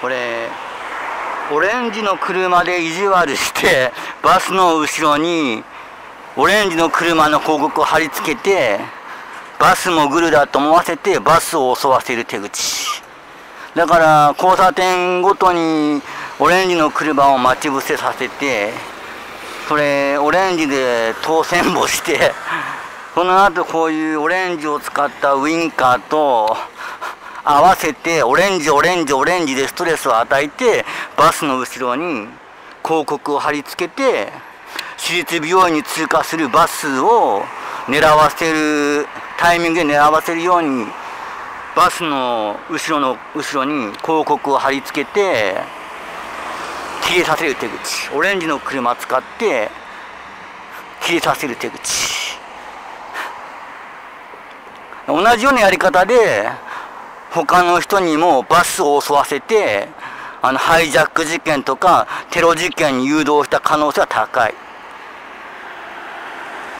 これオレンジの車で意地悪してバスの後ろにオレンジの車の広告を貼り付けてバスもグルだと思わせてバスを襲わせる手口。だから交差点ごとにオレンジの車を待ち伏せさせてそれオレンジで当選簿してその後こういうオレンジを使ったウインカーと合わせてオレンジオレンジオレンジでストレスを与えてバスの後ろに広告を貼り付けて私立病院に通過するバスを狙わせるタイミングで狙わせるようにバスの後ろの後ろに広告を貼り付けて切れさせる手口。オレンジの車使って切れさせる手口。同じようなやり方で他の人にもバスを襲わせてあのハイジャック事件とかテロ事件に誘導した可能性は高い。